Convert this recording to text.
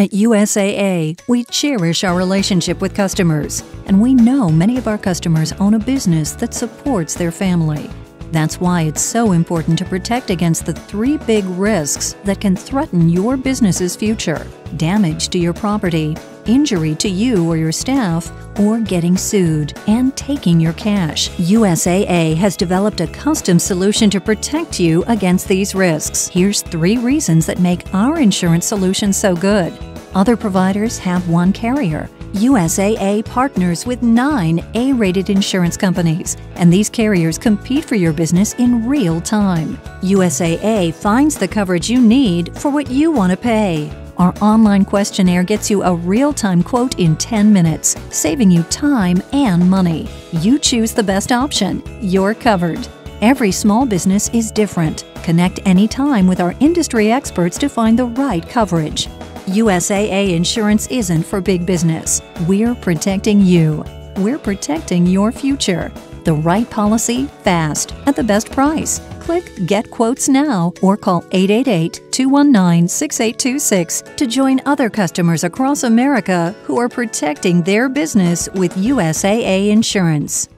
At USAA, we cherish our relationship with customers, and we know many of our customers own a business that supports their family. That's why it's so important to protect against the three big risks that can threaten your business's future damage to your property, injury to you or your staff, or getting sued and taking your cash. USAA has developed a custom solution to protect you against these risks. Here's three reasons that make our insurance solution so good. Other providers have one carrier. USAA partners with nine A rated insurance companies, and these carriers compete for your business in real time. USAA finds the coverage you need for what you want to pay. Our online questionnaire gets you a real time quote in 10 minutes, saving you time and money. You choose the best option. You're covered. Every small business is different. Connect anytime with our industry experts to find the right coverage. USAA insurance isn't for big business. We're protecting you. We're protecting your future. The right policy, fast, at the best price. Click Get Quotes Now or call 888 219 6826 to join other customers across America who are protecting their business with USAA Insurance.